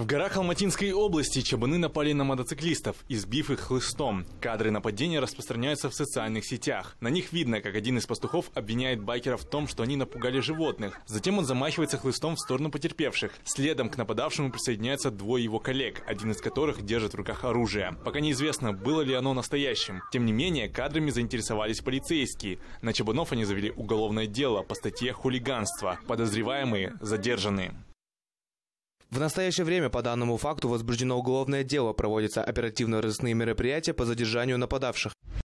В горах Алматинской области чабаны напали на мотоциклистов, избив их хлыстом. Кадры нападения распространяются в социальных сетях. На них видно, как один из пастухов обвиняет байкеров в том, что они напугали животных. Затем он замахивается хлыстом в сторону потерпевших. Следом к нападавшему присоединяются двое его коллег, один из которых держит в руках оружие. Пока неизвестно, было ли оно настоящим. Тем не менее, кадрами заинтересовались полицейские. На чабанов они завели уголовное дело по статье «Хулиганство». Подозреваемые задержаны. В настоящее время по данному факту возбуждено уголовное дело, проводятся оперативно-розыскные мероприятия по задержанию нападавших.